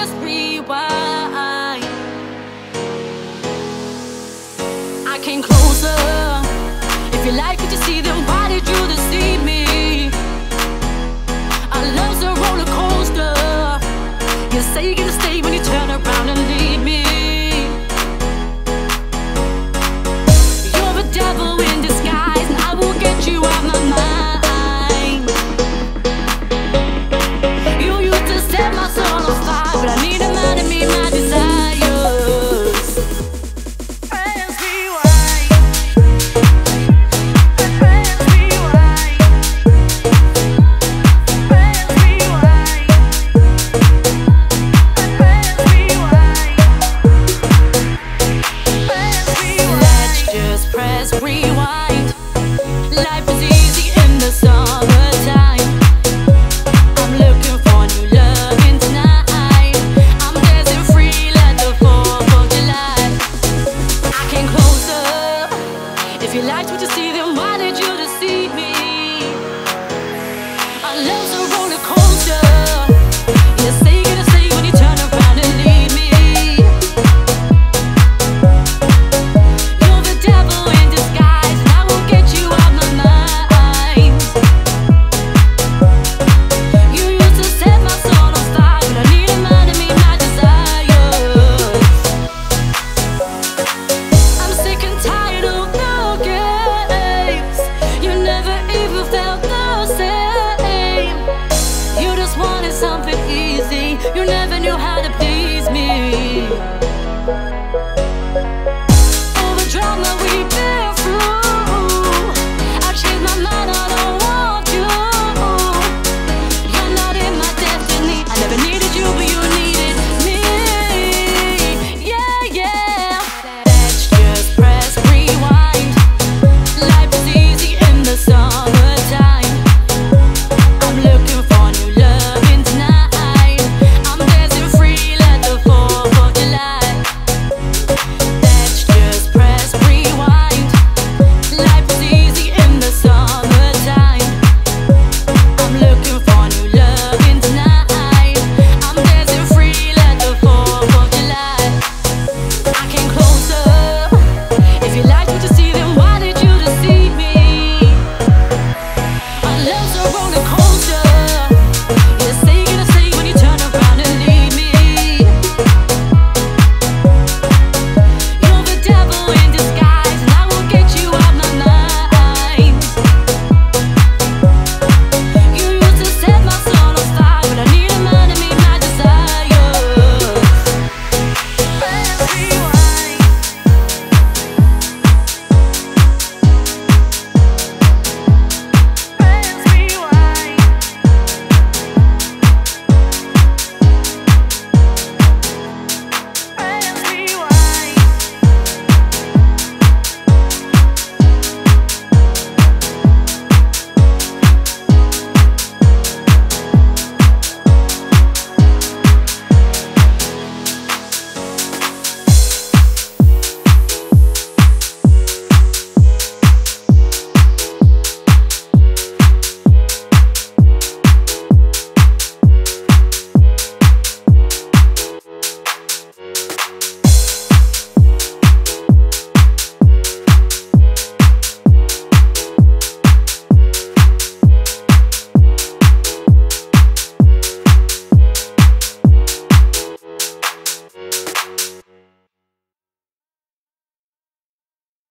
just rewind. I came closer. If you like what you see, then why did you deceive me? Press rewind. You never knew how.